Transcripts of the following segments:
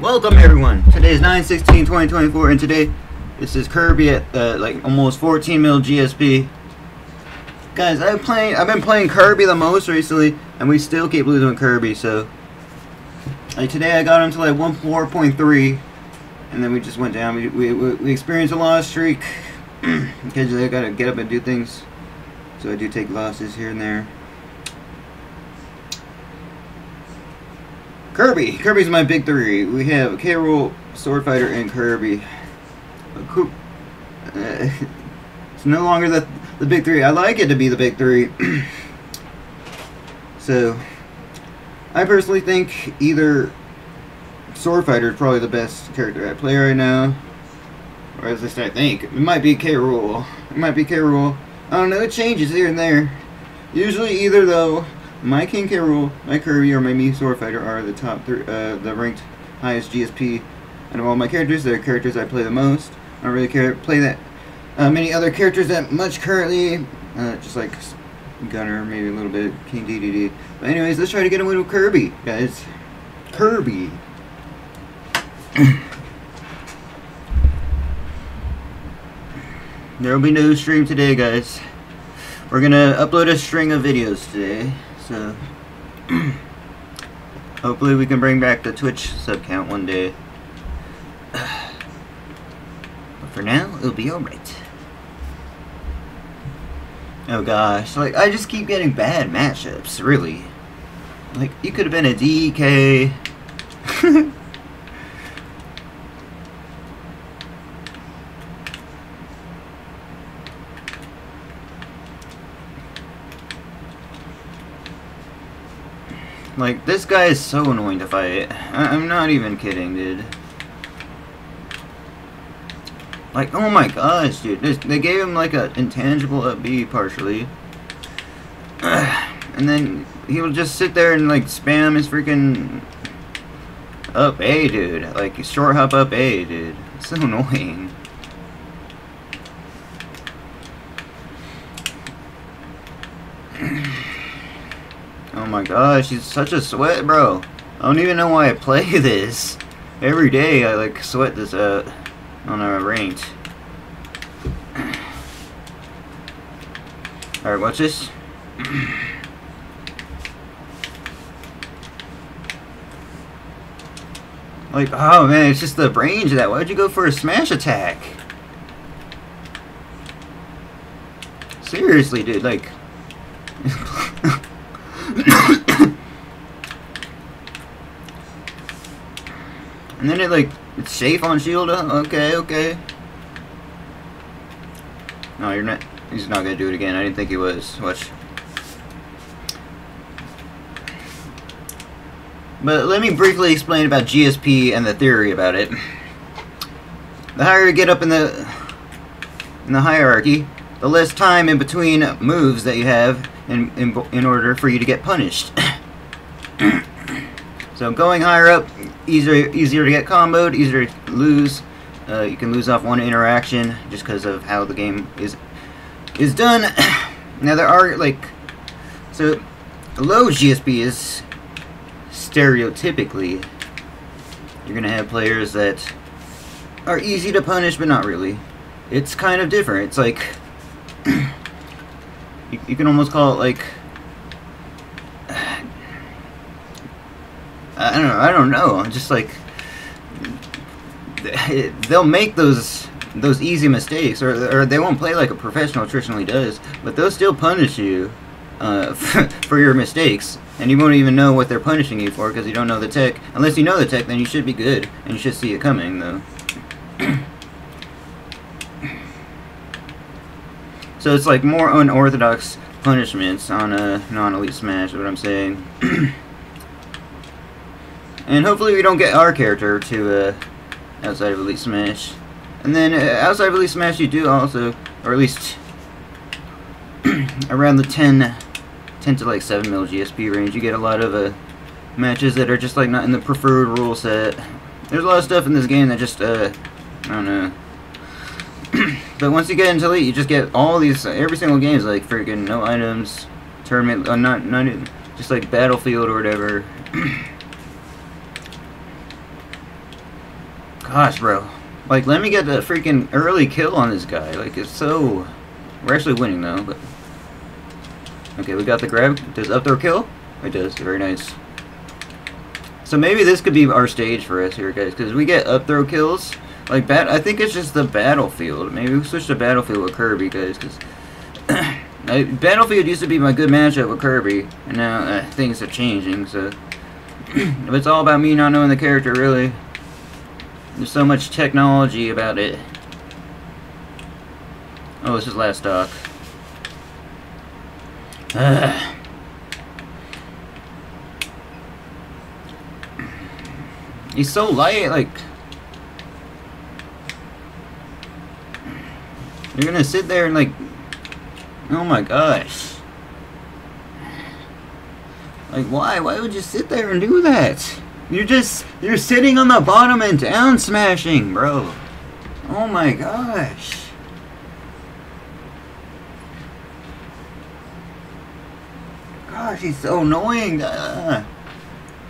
Welcome everyone. Today is 9-16-2024 and today this is Kirby at uh, like almost 14 mil GSP. Guys, I've playing I've been playing Kirby the most recently and we still keep losing Kirby, so like today I got him to like 1.4.3 and then we just went down. We, we, we experienced a loss streak because I gotta get up and do things. So I do take losses here and there. Kirby. Kirby's my big three. We have K. Rool, Sword Fighter, and Kirby. Uh, it's no longer the the big three. I like it to be the big three. so, I personally think either Sword Fighter is probably the best character I play right now. Or at least I think. It might be K. Rool. It might be K. Rool. I don't know. It changes here and there. Usually either though my King K. My Kirby, or my Mii Sword Fighter are the top three, uh, the ranked highest GSP. And of all my characters, they're characters I play the most. I don't really care play that uh, many other characters that much currently. Uh, just like Gunner, maybe a little bit, King Dedede. But anyways, let's try to get a win with Kirby, guys. Kirby. there will be no stream today, guys. We're gonna upload a string of videos today. So hopefully we can bring back the Twitch sub count one day. But for now, it'll be alright. Oh gosh, like I just keep getting bad matchups, really. Like you could have been a DK. Like, this guy is so annoying to fight. I am not even kidding, dude. Like, oh my gosh, dude. This, they gave him, like, an intangible up B, partially. and then he will just sit there and, like, spam his freaking up A, dude. Like, short hop up A, dude. It's so annoying. Oh my gosh, he's such a sweat, bro. I don't even know why I play this. Every day I like sweat this out on a ranked. Alright, watch this. like, oh man, it's just the range of that. Why'd you go for a smash attack? Seriously, dude, like... and then it like, it's safe on shield? Okay, okay. No, you're not, he's not gonna do it again. I didn't think he was. Watch. But let me briefly explain about GSP and the theory about it. The higher you get up in the in the hierarchy, the less time in between moves that you have in, in, in order for you to get punished. so going higher up, easier easier to get comboed, easier to lose. Uh, you can lose off one interaction just because of how the game is is done. now there are like so low GSP is stereotypically you're gonna have players that are easy to punish but not really. It's kind of different. It's like you, you can almost call it like I don't know. I don't know. Just like they'll make those those easy mistakes, or or they won't play like a professional traditionally does, but they'll still punish you uh, for your mistakes, and you won't even know what they're punishing you for because you don't know the tech. Unless you know the tech, then you should be good, and you should see it coming, though. So it's like more unorthodox punishments on a non-elite smash, is what I'm saying. and hopefully we don't get our character to uh, outside of elite smash. And then uh, outside of elite smash you do also, or at least around the 10, 10 to like 7 mil GSP range, you get a lot of uh, matches that are just like not in the preferred rule set. There's a lot of stuff in this game that just, uh, I don't know, but once you get into Elite, you just get all these, every single game is like freaking no items, tournament, uh, not, not, just like Battlefield or whatever. Gosh, bro. Like, let me get the freaking early kill on this guy. Like, it's so... We're actually winning, though, but... Okay, we got the grab. Does up throw kill? It does. Very nice. So maybe this could be our stage for us here, guys, because we get up throw kills. Like, bat I think it's just the battlefield. Maybe we switch to battlefield with Kirby, guys, because... battlefield used to be my good matchup with Kirby, and now uh, things are changing, so... it's all about me not knowing the character, really. There's so much technology about it. Oh, this is last stock. He's so light, like... You're gonna sit there and like... Oh my gosh. Like, why? Why would you sit there and do that? You're just... You're sitting on the bottom and down smashing, bro. Oh my gosh. Gosh, he's so annoying. Uh,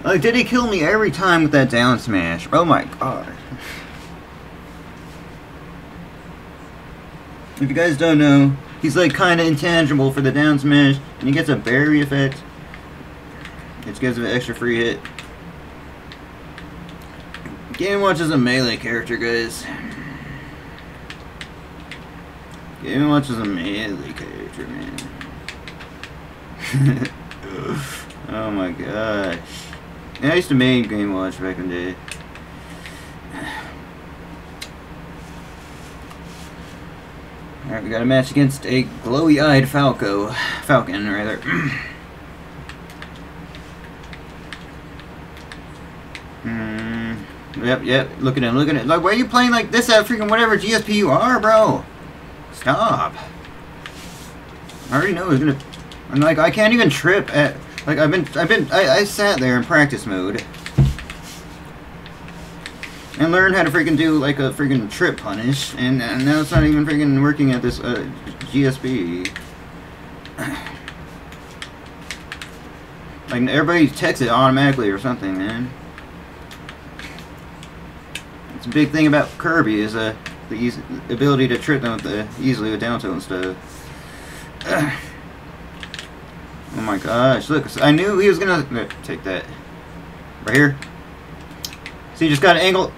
like, did he kill me every time with that down smash? Oh my god. If you guys don't know, he's like kind of intangible for the down smash, and he gets a berry effect, which gives him an extra free hit. Game Watch is a melee character, guys. Game Watch is a melee character, man. oh my gosh. Yeah, I used to main Game Watch back in the day. Alright, we got a match against a glowy-eyed Falco. Falcon, rather. Hmm. Yep, yep. Look at him, look at him. Like, why are you playing like this at freaking whatever GSP you are, bro? Stop. I already know he's gonna... I'm like, I can't even trip at... Like, I've been... I've been... I, I sat there in practice mode. And learn how to freaking do, like, a freaking trip punish. And, and now it's not even freaking working at this, uh, GSP. Like, everybody texts it automatically or something, man. It's a big thing about Kirby is uh, the easy, ability to trip them with the, easily with down tilt and stuff. oh my gosh, look, I knew he was gonna uh, take that. Right here. So you just got an angle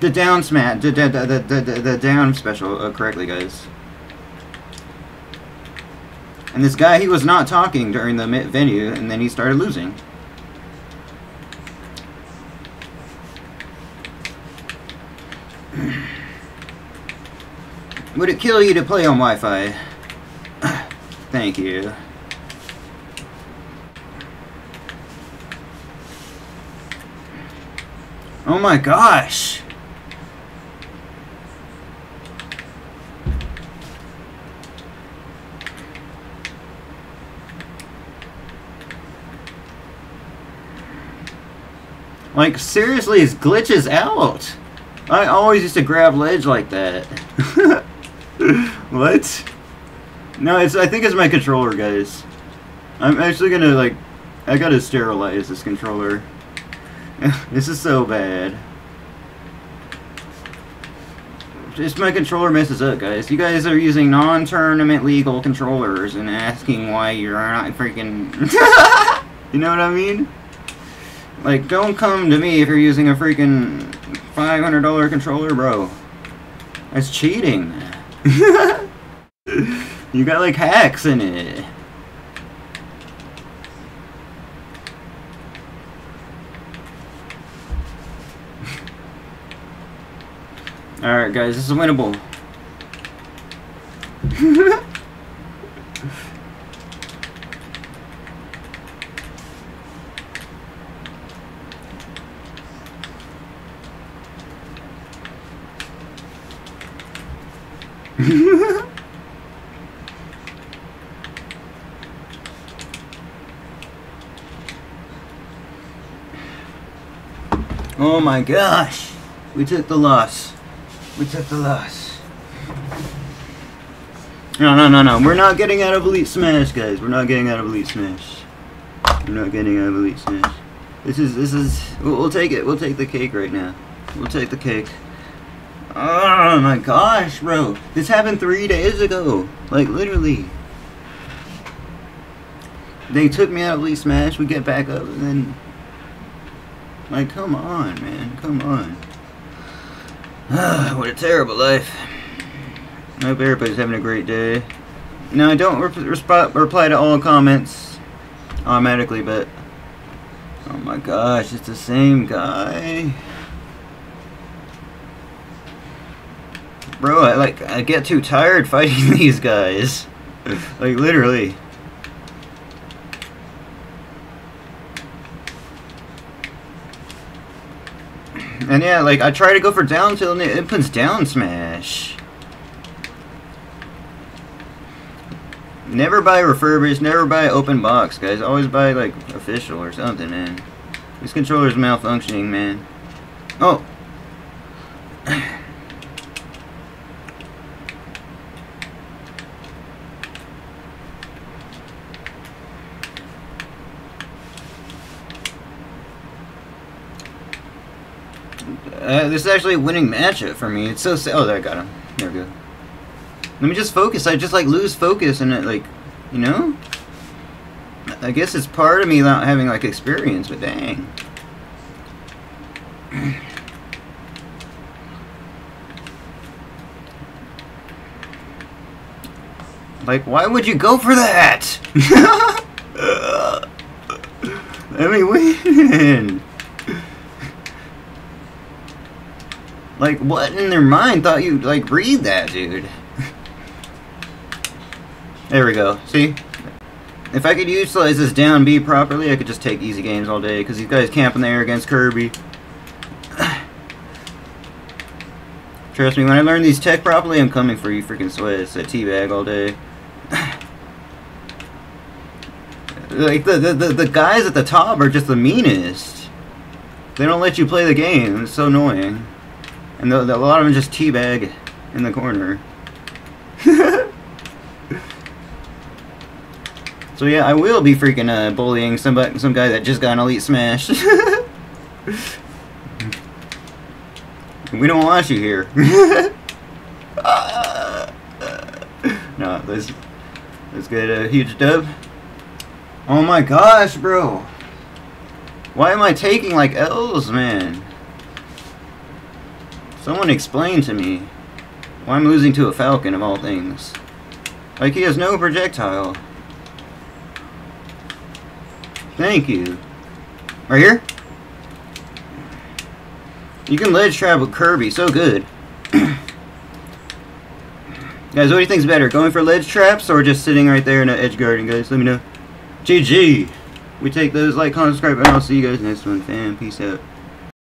the down smash, the, the, the, the, the, down special uh, correctly, guys. And this guy, he was not talking during the venue, and then he started losing. Would it kill you to play on Wi-Fi? Thank you. Oh my gosh! Like, seriously, his glitch is out. I always used to grab ledge like that. what? No, it's. I think it's my controller, guys. I'm actually gonna, like... I gotta sterilize this controller. this is so bad. Just my controller messes up, guys. You guys are using non-tournament legal controllers and asking why you're not freaking... you know what I mean? Like, don't come to me if you're using a freaking $500 controller, bro. That's cheating. you got, like, hacks in it. Alright, guys, this is winnable. oh my gosh. We took the loss. We took the loss. No, no, no, no. We're not getting out of Elite Smash, guys. We're not getting out of Elite Smash. We're not getting out of Elite Smash. This is, this is, we'll, we'll take it. We'll take the cake right now. We'll take the cake. Oh my gosh, bro. This happened three days ago. Like, literally. They took me out of Elite Smash, we get back up, and then... Like, come on, man. Come on. what a terrible life. I hope everybody's having a great day. Now, I don't re reply to all comments automatically, but... Oh my gosh, it's the same guy. Bro, I like I get too tired fighting these guys. like literally. And yeah, like I try to go for down till it puts down smash. Never buy refurbished, never buy open box, guys. Always buy like official or something, man. This controller's malfunctioning, man. Oh. Uh, this is actually a winning matchup for me. It's so oh, there I got him. There we go. Let me just focus. I just like lose focus and it like, you know. I guess it's part of me not having like experience, but dang. like, why would you go for that? Let me win. Like, what in their mind thought you'd, like, read that, dude? there we go. See? If I could utilize this down B properly, I could just take easy games all day, because these guys camping there against Kirby. Trust me, when I learn these tech properly, I'm coming for you freaking Swiss. at teabag all day. like, the, the, the, the guys at the top are just the meanest. They don't let you play the game. It's so annoying. And the, the, a lot of them just teabag in the corner. so yeah, I will be freaking uh, bullying somebody, some guy that just got an Elite Smash. we don't want you here. no, let's, let's get a huge dub. Oh my gosh, bro. Why am I taking like L's, man? Someone explain to me why I'm losing to a falcon of all things. Like he has no projectile. Thank you. Right here? You can ledge trap with Kirby, so good. Guys, what do you think's better? Going for ledge traps or just sitting right there in an edge guarding, guys? Let me know. GG! We take those, like, comment, subscribe, and I'll see you guys next one, fam. Peace out.